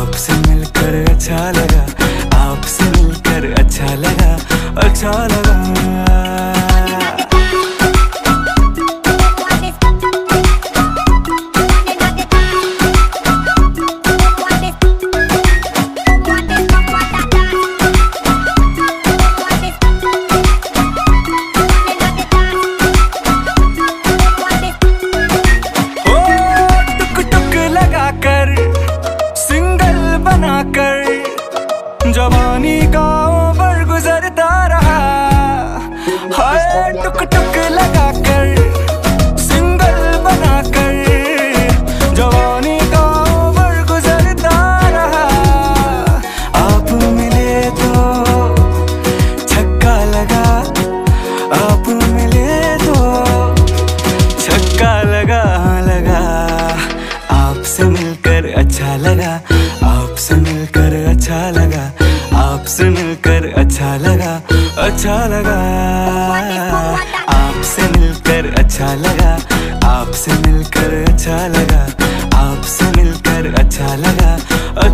आपसे मिलकर अच्छा लगा आपसे मिलकर अच्छा लगा अच्छा लगा।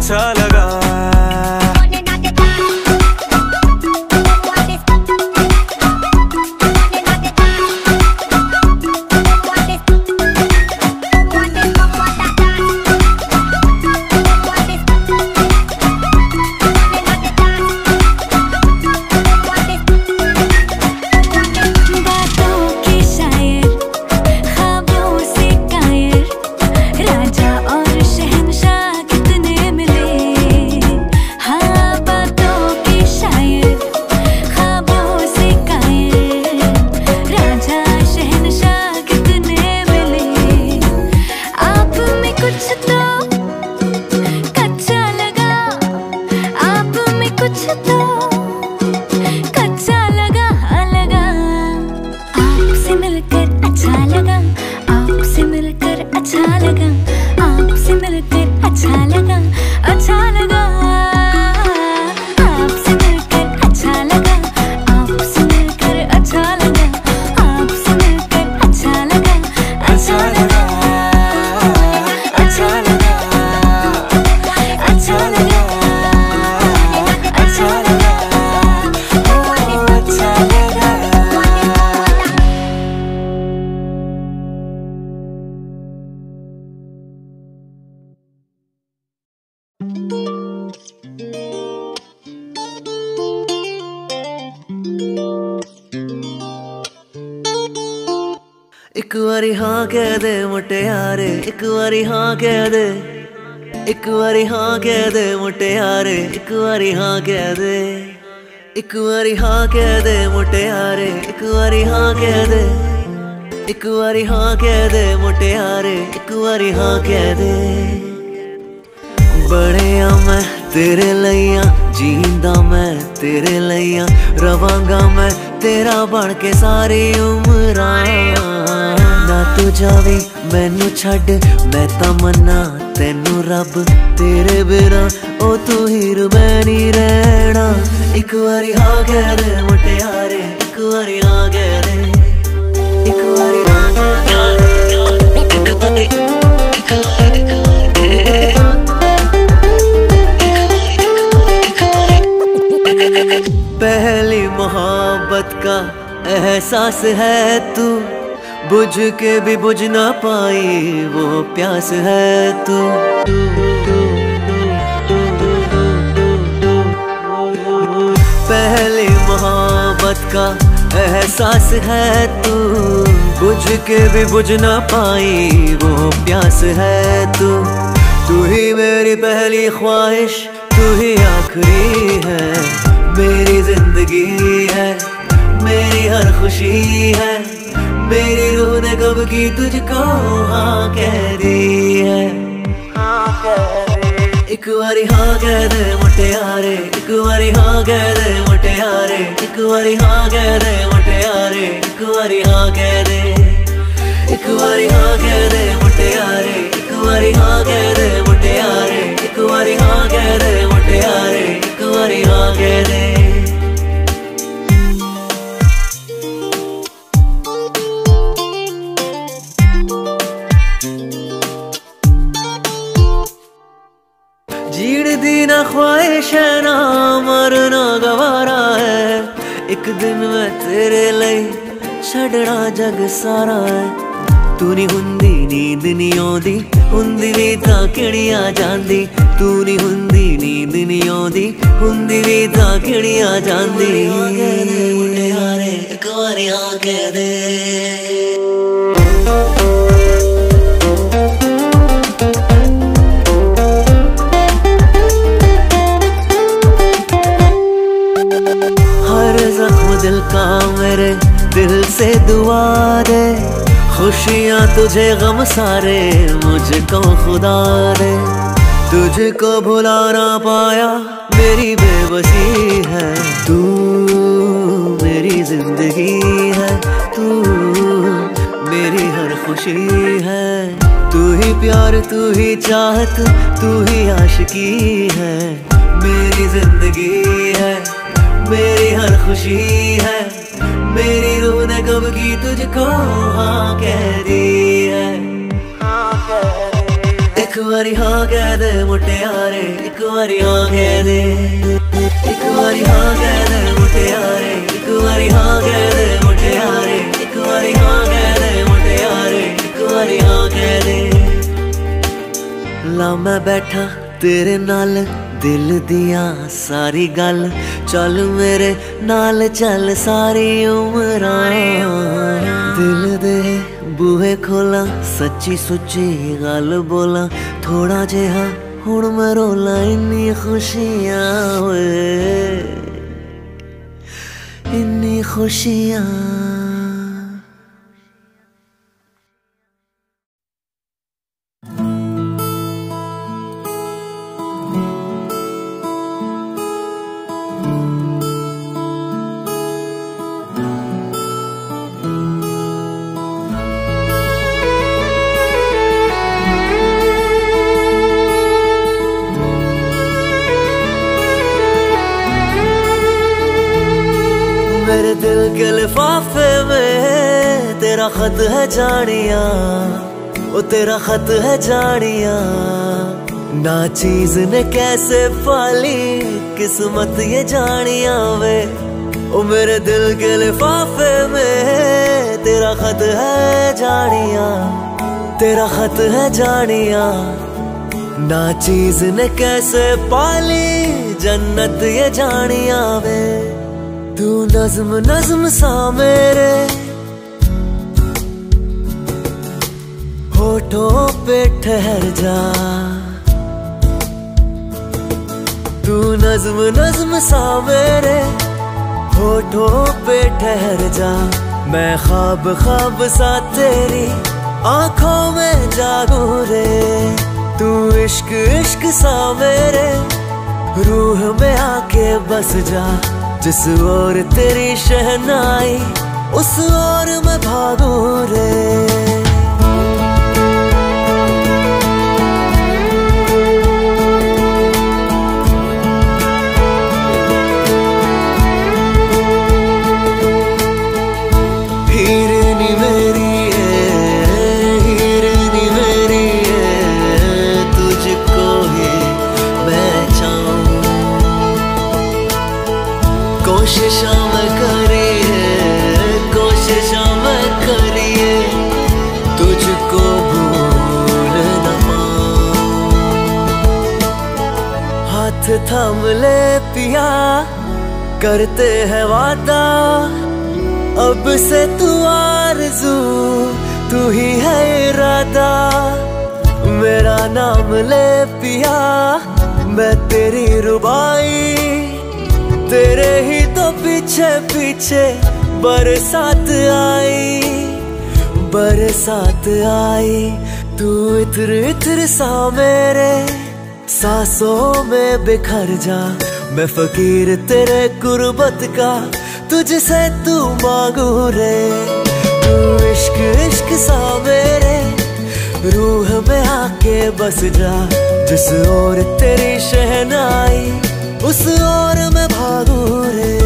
अच्छा ਵਾਰੀ ਹਾਂ ਕਹਿ ਦੇ ਮੁਟਿਆਰੇ, ਇੱਕ ਵਾਰੀ ਹਾਂ ਕਹਿ ਦੇ। ਇੱਕ ਵਾਰੀ ਹਾਂ ਕਹਿ ਦੇ ਮੁਟਿਆਰੇ, ਇੱਕ ਵਾਰੀ ਹਾਂ ਕਹਿ ਦੇ। ਇੱਕ ਵਾਰੀ ਹਾਂ ਕਹਿ ਦੇ ਮੁਟਿਆਰੇ, ਇੱਕ ਵਾਰੀ ਹਾਂ ਕਹਿ ਦੇ। ਇੱਕ ਵਾਰੀ ਹਾਂ ਕਹਿ ਦੇ ਮੁਟਿਆਰੇ, ਇੱਕ ਵਾਰੀ ਹਾਂ ਕਹਿ ਦੇ। ਬੜਿਆ ਮੈਂ ਤੇਰੇ ਲਈਆਂ, ਜੀਂਦਾ ਮੈਂ ਤੇਰੇ ਲਈਆਂ, ਰਵਾਂਗਾ ਮੈਂ ਤੇਰਾ ਬਣ ਕੇ ਸਾਰੀ ਉਮਰਾਂ। ਨਾ ਤੂੰ ਜਾਵੇਂ ਮੈਨੂੰ ਛੱਡ ਮੈਂ ਤਾਂ ਮੰਨਾ ਤੈਨੂੰ ਰੱਬ ਤੇਰੇ ਬਿਨਾ ਉਹ ਤੂੰ ਹੀ ਮੈਂ ਨਹੀਂ ਰਹਿਣਾ ਇੱਕ ਵਾਰੀ ਹਾਂ ਕਹਿ ਦੇ ਮੁਟਿਆਰੇ ਇੱਕ ਵਾਰੀ ਹਾਂ ਕਹਿ ਦੇ ਇੱਕ ਵਾਰੀ ਹਾਂ ਕਹਿ ਦੇ ਇੱਕ ਵਾਰੀ ਇੱਕ ਵਾਰੀ पहली मोहब्बत का एहसास है तू बुझ के भी बुझ ना पाई वो प्यास है तू। पहले मोहब्बत का एहसास है तू बुझ के भी बुझ ना पाई वो प्यास है तू। तू ही मेरी पहली ख्वाहिश, तू ही आखिरी है। मेरी ज़िंदगी है, मेरी हर की तुझको हाँ कह दी है एक बारी हाँ कह दे मुटियारे एक बारी हाँ कह दे मुटियारे एक बारी हाँ कह दे मुटियारे एक बारी हाँ कह दे एक बारी हाँ कह दे मुटियारे एक बारी हाँ कह दे मुटियारे एक बारी हाँ कह दे मुटियारे एक बारी हाँ कह दे ਇੱਕ ਦਿਨ ਮੈਂ ਤੇਰੇ ਲਈ ਛੱਡਣਾ ਜਗ ਸਾਰਾ ਤੂੰ ਨਹੀਂ ਹੁੰਦੀ ਨੀਂਦ ਨਹੀਂ ਆਉਂਦੀ, ਹੁੰਦੀ ਵੀ ਤਾਂ ਕਿਹੜੀ ਆ ਜਾਂਦੀ। ਤੂੰ ਨਹੀਂ ਹੁੰਦੀ ਨੀਂਦ ਨਹੀਂ ਆਉਂਦੀ, ਹੁੰਦੀ ਵੀ ਤਾਂ ਕਿਹੜੀ ਆ ਜਾਂਦੀ ਮੁੰਡੇ ਹਾਰੇ ਇੱਕ ਵਾਰੀ दिल का मेरे दिल से दुआ दे। खुशियाँ तुझे गम सारे, मुझको खुदा दे। तुझको भुला ना पाया, मेरी बेबसी है। तू मेरी ज़िंदगी है, तू मेरी हर खुशी है। तू ही प्यार, तू ही चाहत, तू ही आशिकी है। मेरी ज़िंदगी है। मेरी हर खुशी है। मेरी रूह ने कब की तुझको हाँ कह दी है। एक बारी हाँ कह दे मुटे आरे एक बारी हाँ कह दे। एक बारी हाँ कह दे मुटे आरे एक बारी हाँ कह दे मुटे आरे एक बारी हाँ कह दे मुटे आरे एक बारी हाँ कह दे। ला मैं बैठा तेरे नाल। ਦਿਲ ਦੀਆਂ ਸਾਰੀ ਗੱਲ। ਚੱਲ ਮੇਰੇ ਨਾਲ ਚੱਲ ਸਾਰੀ ਉਮਰਾਂ। ਦਿਲ ਦੇ ਬੂਹੇ ਖੋਲਾਂ, ਸੱਚੀ ਸੁੱਚੀ ਗੱਲ ਬੋਲਾਂ। ਥੋੜਾ ਜਿਹਾ ਹੁਣ ਮਰੋਲਾ ਇੰਨੀ ਖੁਸ਼ੀਆਂ ਓਏ। ਇੰਨੀ ਖੁਸ਼ੀਆਂ। दिल के लिफाफे में तेरा खत है जानिया, ओ तेरा खत है जानिया। ना चीज़ ने कैसे पाली, किस्मत ये जानिया वे। ओ मेरे दिल के लिफाफे में तेरा खत है जानिया, तेरा खत है जानिया। ना चीज़ ने कैसे पाली, जन्नत ये जानिया वे। तू नज्म नज्म सा मेरे। होठों पे ठहर जा। तू नज्म नज्म सा मेरे। होठों पे ठहर जा। मैं ख्वाब ख्वाब सा तेरी आँखों में जागू रे। तू इश्क इश्क सा मेरे। रूह में आके बस जा। जिस ओर तेरी शहनाई उस ओर मैं भागू रे। करते हैं वादा। अब से तू आरज़ू, तू ही है इरादा। मेरा नाम ले पिया, मैं तेरी रुबाई। तेरे ही तो पीछे पीछे बरसात आई बरसात आई। तू इतर इतर सा मेरे सांसों में बिखर जा। मैं फकीर तेरे गुर्बत का, तुझसे तू मांगू रे। तू इश्क इश्क सा मेरे, रूह में आके बस जा। जिस ओर तेरी शहनाई, उस ओर मैं भागू रे।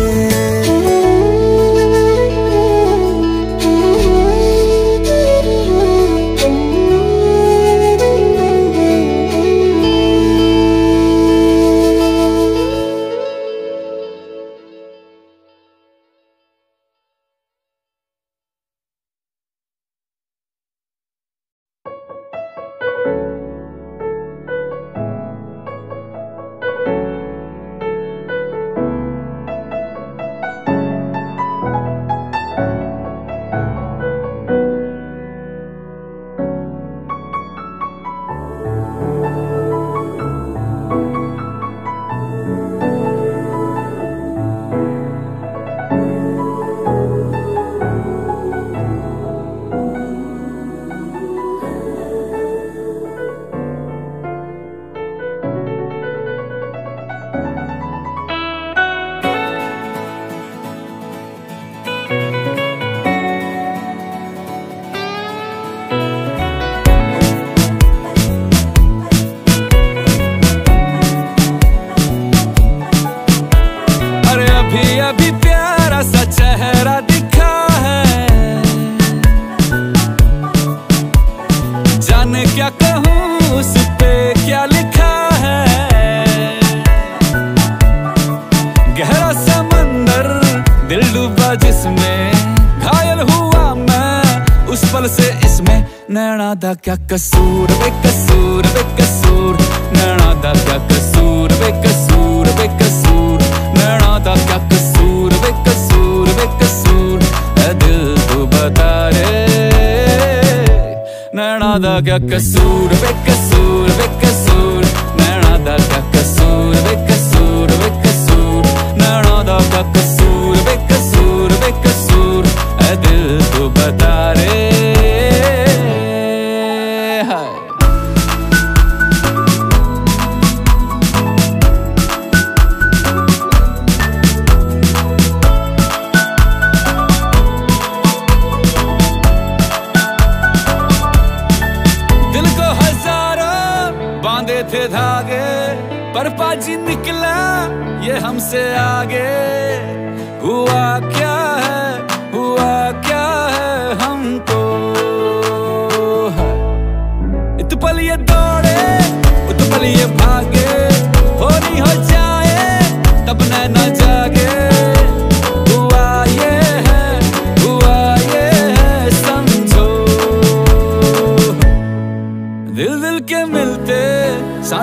क्या कसूर, वे कसूर वे कसूर। नैना दा क्या कसूर, वे कसूर वे कसूर। नैना दा क्या कसूर, वे कसूर वे कसूर। दिल तू बता रे। नैना दा क्या कसूर, वे कसूर। पर पाजी निकला ये हमसे आगे।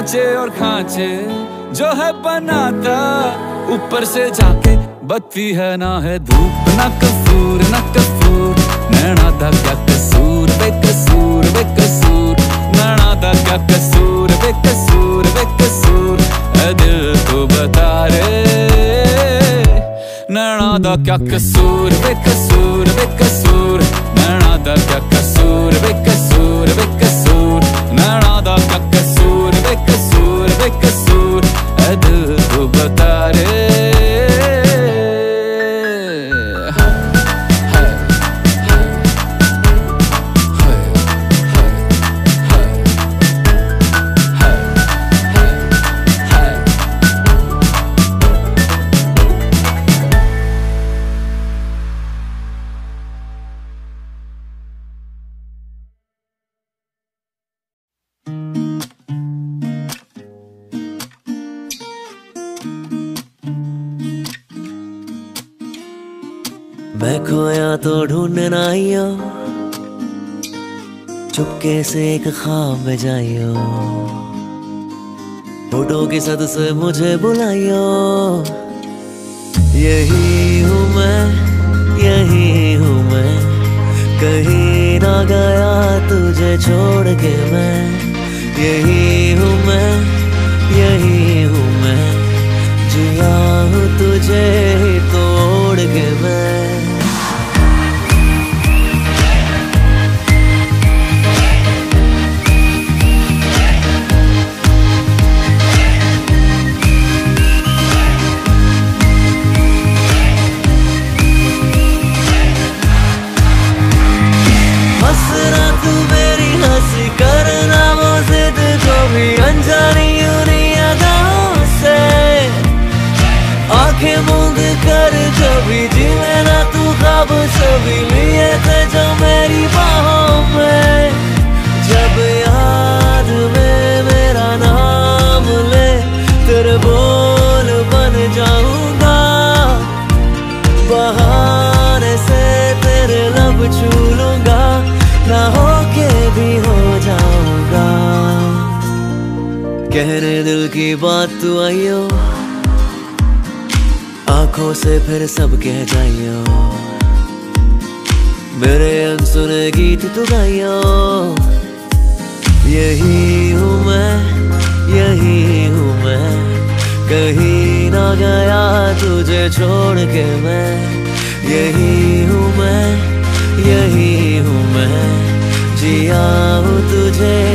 सांचे और खांचे, जो है बनाता, ऊपर से जाके बत्ती है ना है धूप, ना कपूर ना कपूर नैना दा क्या कसूर बेकसूर बेकसूर नैना दा क्या कसूर बेकसूर बेकसूर है दिल तो बता रे, नैना दा क्या कसूर बेकसूर बेकसूर नैना दा क्या खोया तो ढूंढना आइयो चुपके से एक ख्वाब में जाइयो। फ़ोटो की सद से मुझे बुलाइयो। यही हूँ मैं, यही हूँ मैं, कहीं ना गया तुझे छोड़ के मैं। यही हूँ मैं, यही हूँ मैं, जिया हूँ तुझे ही तोड़ के मैं। फिर सब कह जाइयो, मेरे अनसुने गीत तू गाइयो। यही हूँ मैं, यही हूँ मैं, कहीं ना गया तुझे छोड़ के मैं। यही हूँ मैं, यही हूँ मैं, जिया हूँ तुझे।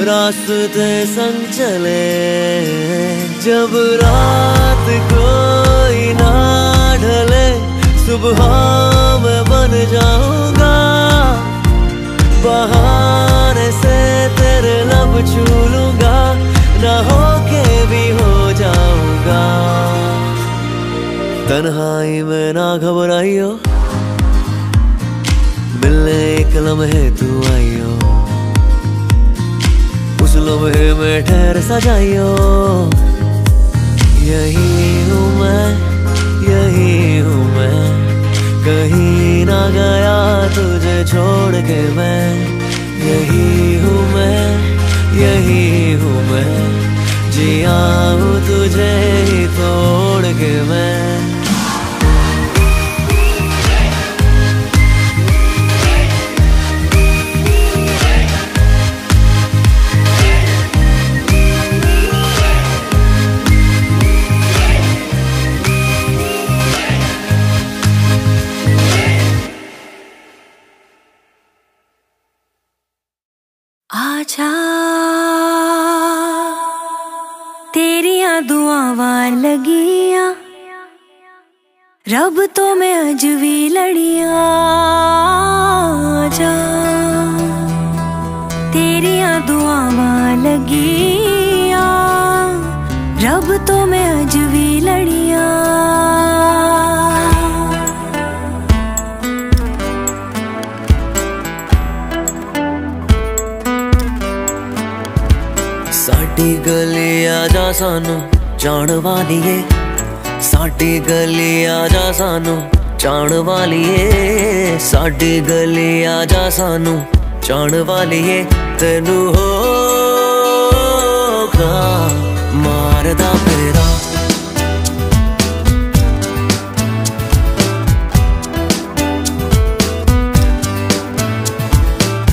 रास्ते संग चले, जब रात कोई ना ढले, सुबह बन जाऊँगा। बहाने से तेरे लब छू लूँगा, ना हो के भी हो जाऊँगा। तन्हाई में ना घबराइयो, मिलने एक लम्हे तू उस लम्हे में ठहर सजाइयो। यही हूँ मैं, यही हूँ मैं। कहीं ना गया तुझे छोड़ के मैं। यही हूँ मैं, यही हूँ मैं। जिया हूँ तुझे ही तोड़ के मैं। रब तो मैं अज भी लड़िया आजा तेरिया दुआवां लगिया रब तो मैं अज भी लड़िया ਸਾਡੀ ਗਲੀ ਆ ਜਾ ਸਾਨੂੰ ਜਾਣ ਵਾਲੀਏ ਸਾਡੀ ਗਲੀ ਆ ਜਾ ਸਾਨੂੰ ਜਾਣ ਵਾਲੀਏ, ਸਾਡੀ ਗਲੀ ਆ ਜਾ ਸਾਨੂੰ ਜਾਣ ਵਾਲੀਏ, ਤੈਨੂੰ ਹੋਗਾ ਮਾਰਦਾ ਫੇਰਾ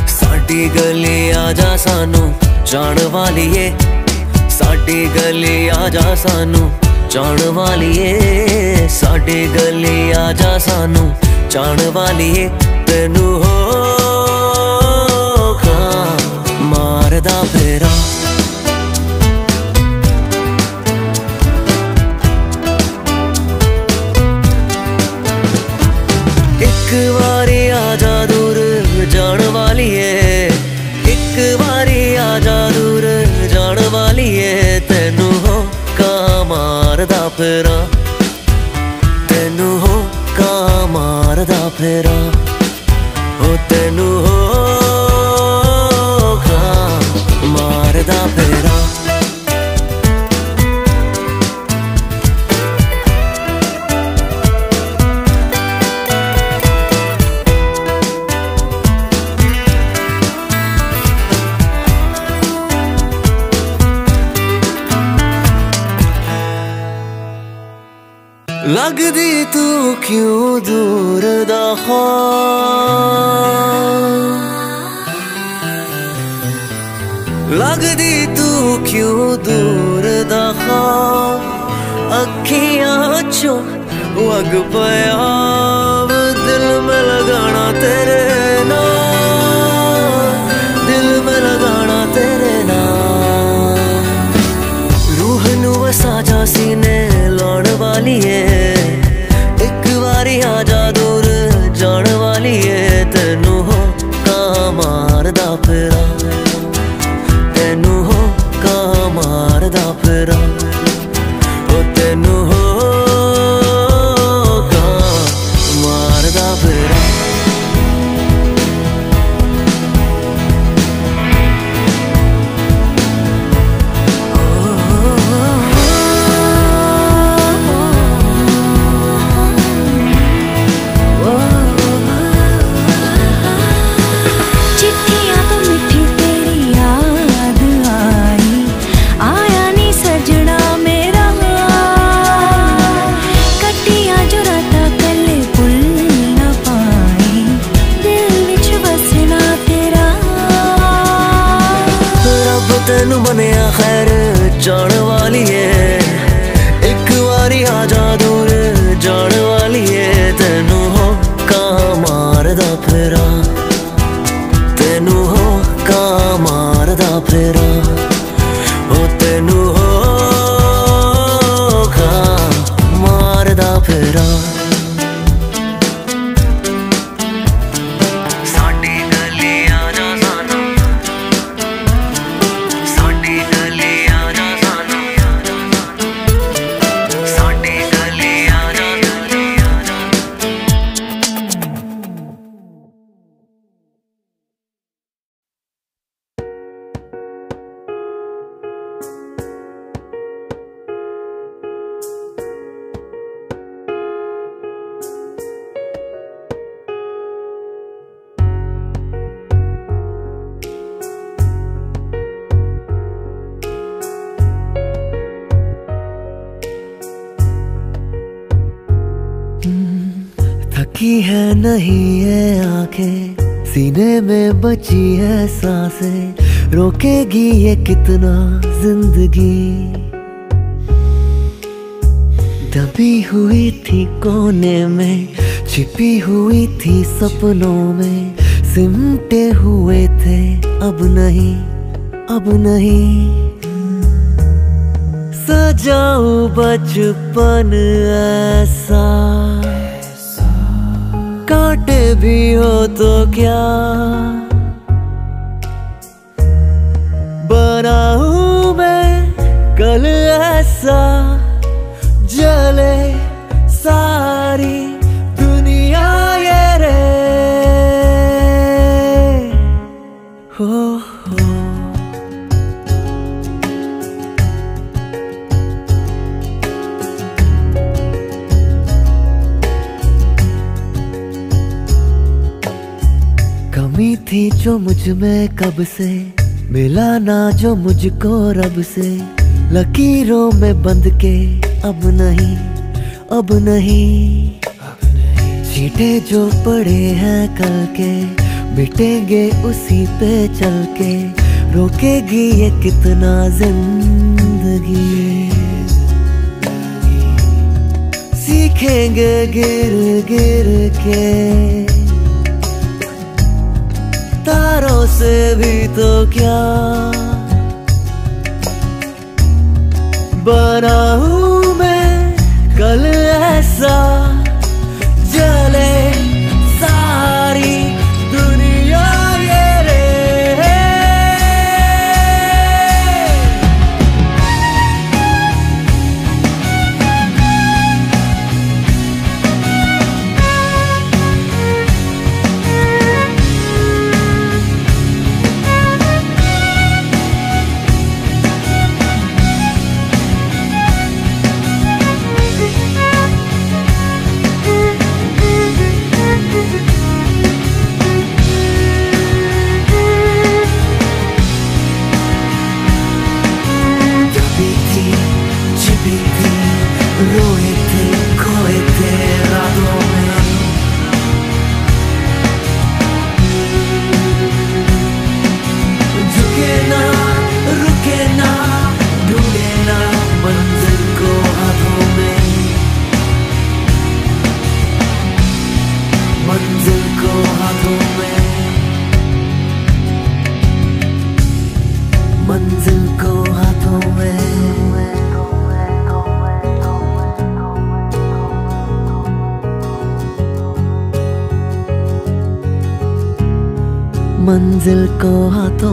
ਸਾਡੀ ਗਲੀ ਆ ਜਾ ਸਾਨੂੰ ਜਾਣ ਵਾਲੀਏ, ਸਾਡੀ ਗਲੀ ਆ ਜਾ ਸਾਨੂੰ ਜਾਣ ਵਾਲੀਏ ਸਾਡੇ ਗਲੀ ਆ ਜਾ ਸਾਨੂੰ। ਜਾਣ ਵਾਲੀਏ ਤੈਨੂੰ ਹੋਗਾ ਮਾਰਦਾ ਫੇਰਾ। ਮਾਰਦਾ ਫੇਰਾ। ਤੈਨੂੰ ਹੋ ਕਾ ਮਾਰਦਾ ਫੇਰਾ। ਹੋ ਤੈਨੂੰ ਹੋ नहीं है आँखें। सीने में बची है साँसें। रोकेगी ये कितना ज़िंदगी? दबी हुई थी कोने में, छिपी हुई थी सपनों में। सिमटे हुए थे, अब नहीं अब नहीं। सजाऊं बचपन ऐसा। कांटे भी हो तो क्या? बनाऊँ मैं कल ऐसा जो मुझमें कब से, मिला ना जो मुझको रब से। लकीरों में बंद के, अब नहीं अब नहीं। चीटे जो पड़े हैं कल के, मिटेंगे उसी पे चल के। रोकेगी ये कितना ज़िंदगी? सीखेंगे गिर गिर के। तारों से भी तो क्या? बना हूँ मैं कल ऐसा जले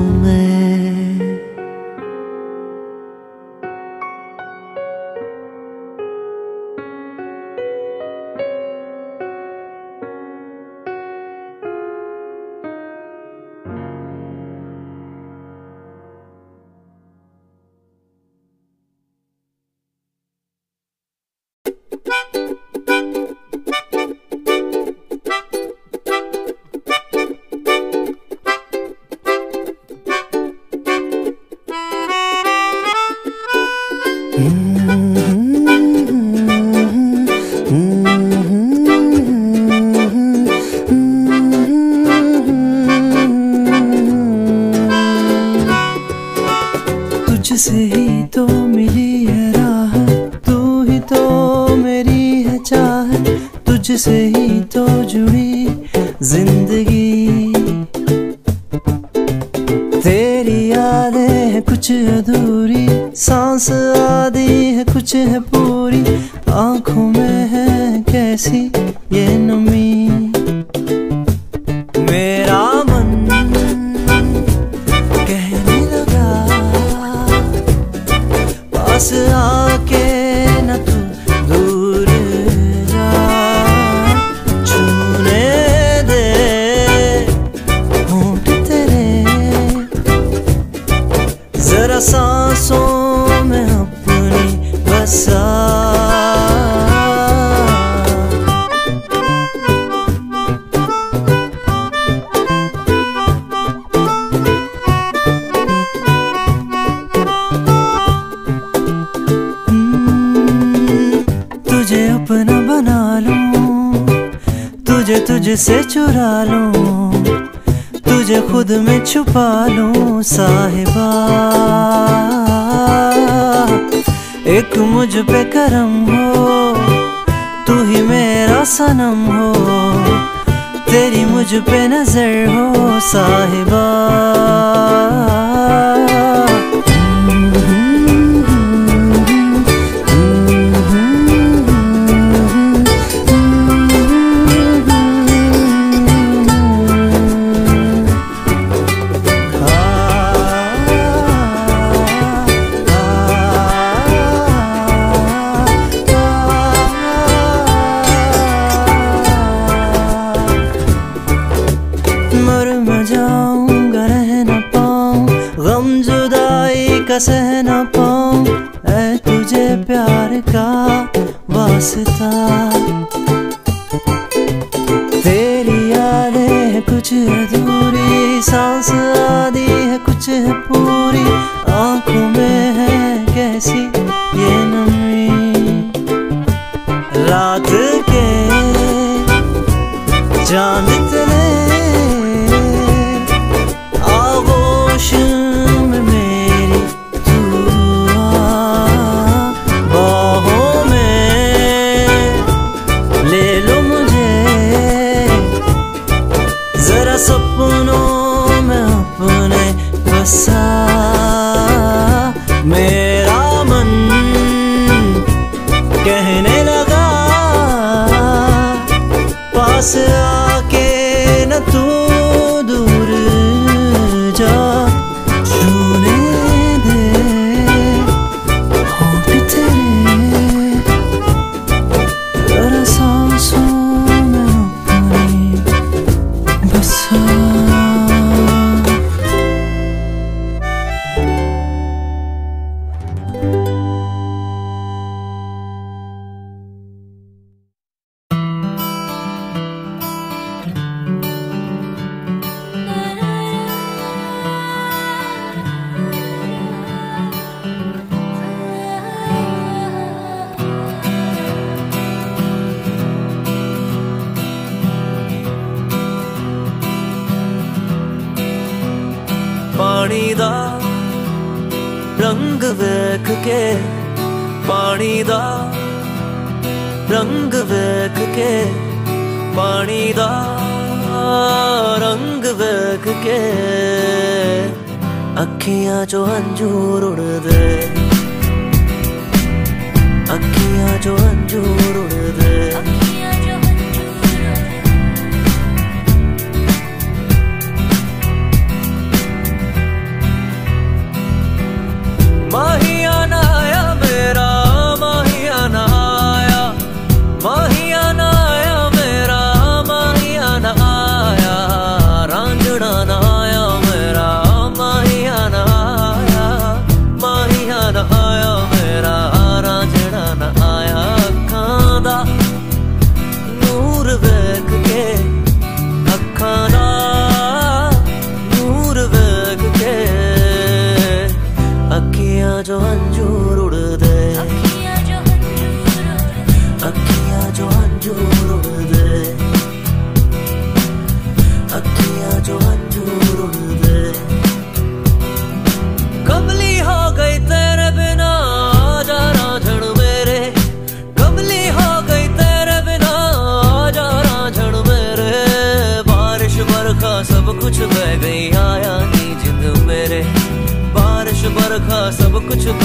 美。मिला लूँ तुझे खुद में छुपा लूँ, साहिबा। एक मुझ पे करम हो, तू ही मेरा सनम हो, तेरी मुझ पे नज़र हो, साहिबा। myself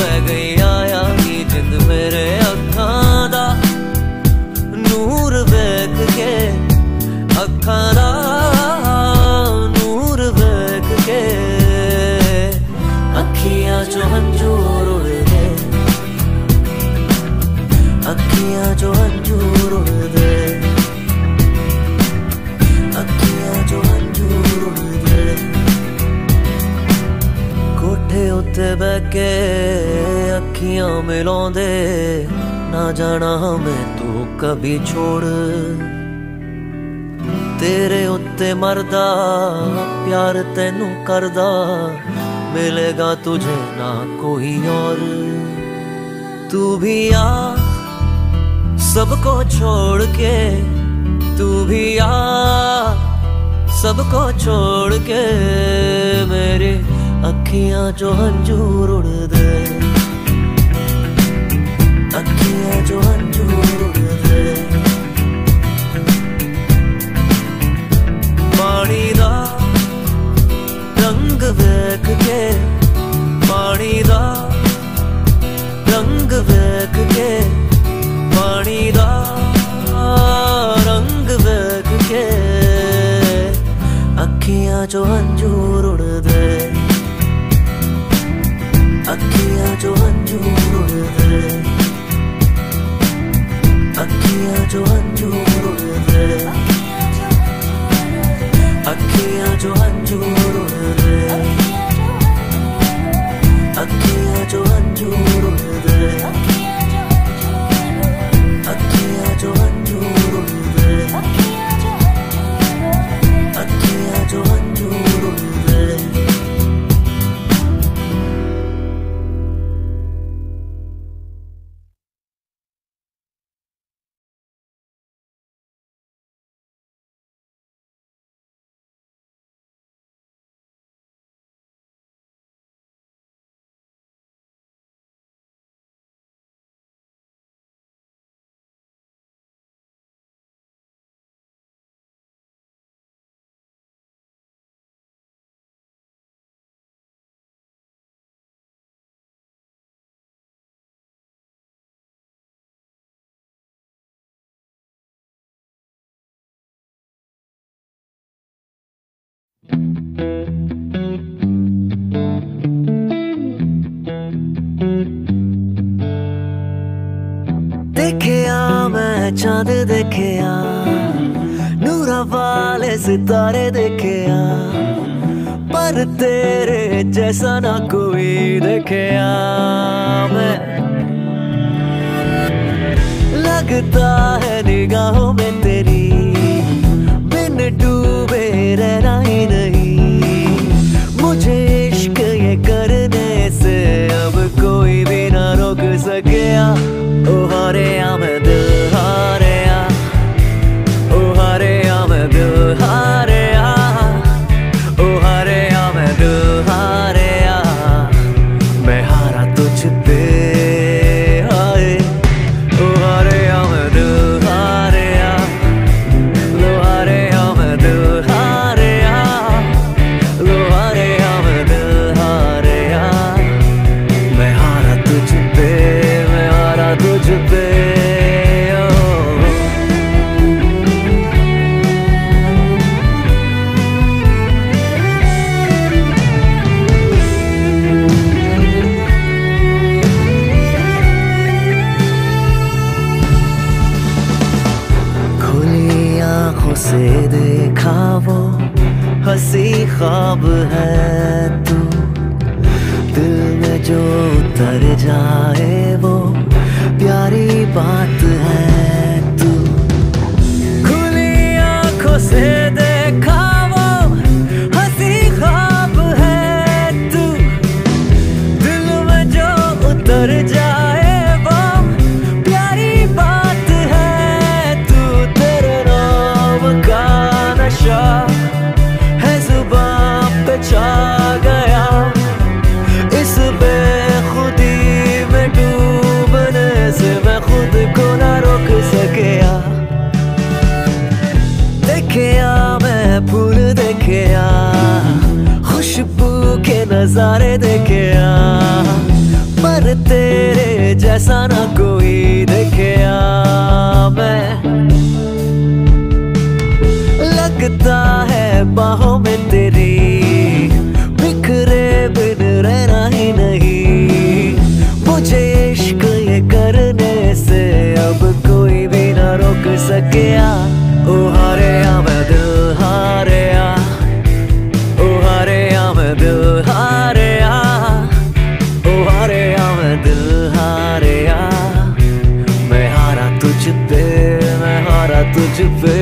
ਪੈ ਗਈ ਆਇਆ ਨੀ ਜਿੰਦ ਮੇਰੇ ਅੱਖਾਂ ਦਾ ਨੂਰ ਵੇਖ ਕੇ ਅੱਖਾਂ ਦਾ ਨੂਰ ਵੇਖ ਕੇ ਅੱਖੀਆਂ ਚੋਂ ਹੰਝੂ ਰੁੜਦੇ ਅੱਖੀਆਂ ਚੋਂ ਹੰਝੂ ਰੁੜਦੇ ਅੱਖੀਆਂ ਚੋਂ ਹੰਝੂ ਰੁੜਦੇ ਕੋਠੇ ਉੱਤੇ ਬਹਿ ਕੇ अखियाँ मिला दे ना जाना मैं तू तो कभी छोड़। तेरे उत्ते मरदा, प्यार तेन करदा, मिलेगा तुझे ना कोई और। तू भी आ, सबको छोड़ के, तू भी आ, सबको छोड़ के, मेरे अखियाँ जो हंजूर उड़ दे। अखियाँ जो हंजूर उड़ दे पानी दा रंग मैं चाँद देखिया, नूरा वाले सितारे देखिया, पर तेरे जैसा ना कोई देखिया मैं। लगता है निगाहों में तेरी, बिन डूबे रहना ही नहीं। मुझे इश्क ये करने से अब कोई भी ना रोक सकेया। ओ हारे मैं दिल हारे ओ हारे मैं दिल हारे नजारे देखे पर तेरे जैसा ना कोई देखे मैं। लगता है बाहों में तेरी बिखरे बिन रहना ही नहीं। मुझे इश्क ये करने से अब कोई भी ना रोक सके ओ हारे मैं दिल हारे मैं